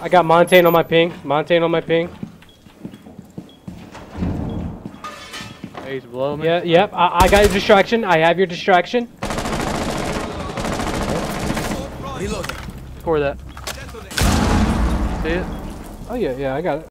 I got Montagne on my ping. Montagne on my ping. He's below me. Yeah, yep. I, I got your distraction. I have your distraction. Reloading. Score that. See it? Oh yeah, yeah. I got it.